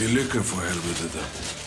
Geluk lukken voor helden dat.